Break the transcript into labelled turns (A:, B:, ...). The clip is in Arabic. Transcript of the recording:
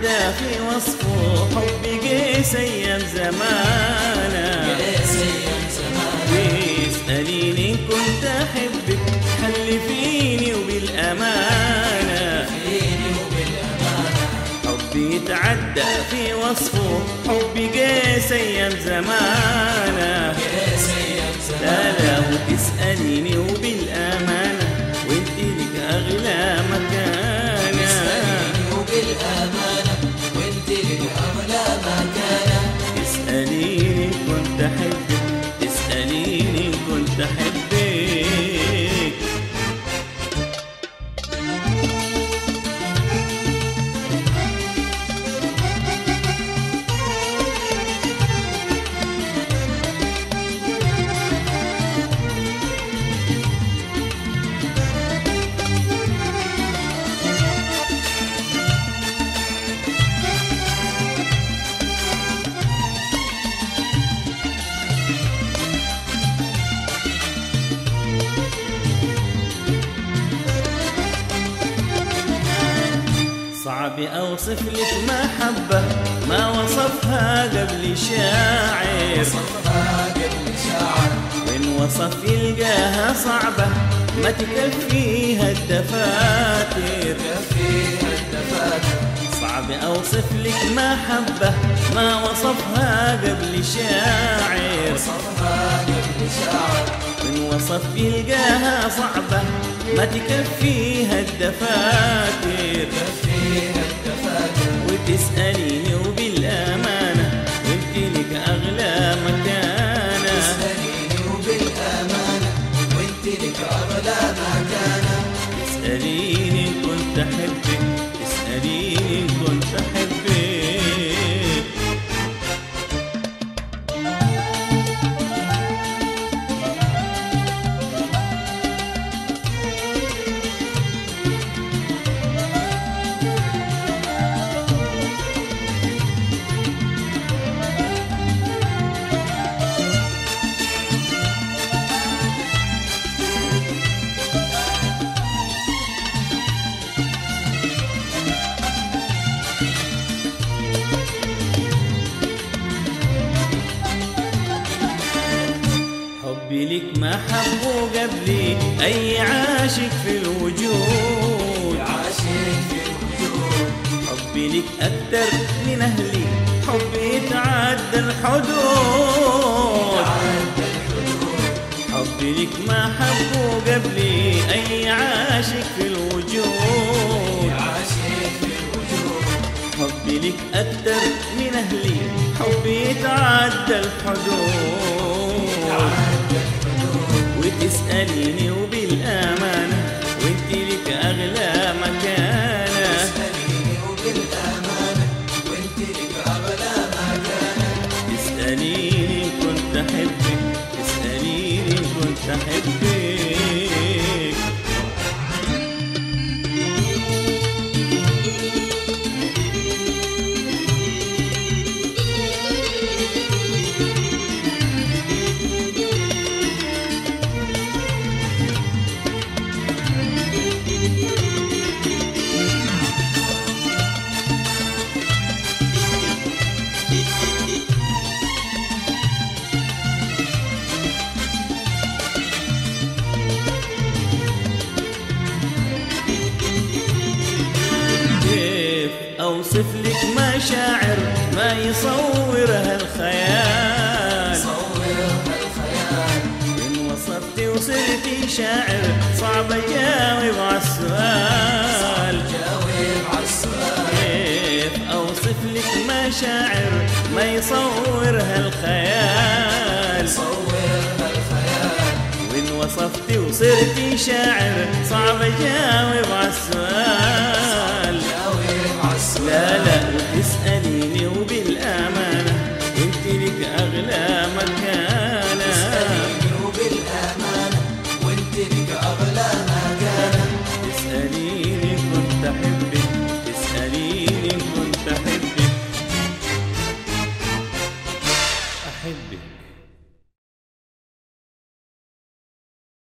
A: القدافي وصفه حبك سيب زمانا. إن كنت أحبك حلفيني وبالأمانة حبي يتعدى في وصفه قيس أيام زمانا. لا لا وتسأليني وبالأمانة تسأليني أوصف لك محبة ما وصفها قبل شاعر. وإن وصف يلقاها صعبة ما تكفيها الدفاتر. صعب أوصف لك محبة ما وصفها قبل شاعر. من وصف يلقاها صعبة ما تكفيها الدفاتر. وتسأليني وبالأمانة وانت لك أغلى مكانة. تسأليني إن كنت أحبك تسأليني إن حبه قبلي أي عاشق في الوجود. حبي لك أكتر من أهلي حبي يتعدى الحدود. حبي لك ما حبه قبلي أي عاشق في الوجود. حبي لك أكتر من أهلي حبي يتعدى الحدود. وتسأليني وبالأمانة وإنت لك أغلى مكانة. تسأليني إن كنت أحبك تسأليني إن كنت أحبك أوصف لك مشاعر ما يصورها الخيال. إن وصفتي وصرتي شاعر صعب أجاوب عالسؤال كيف أوصف لك مشاعر ما يصورها الخيال؟ وإن وصفتي وصرتي شاعر صعب أجاوب عالسؤال لا لا تسأليني وبال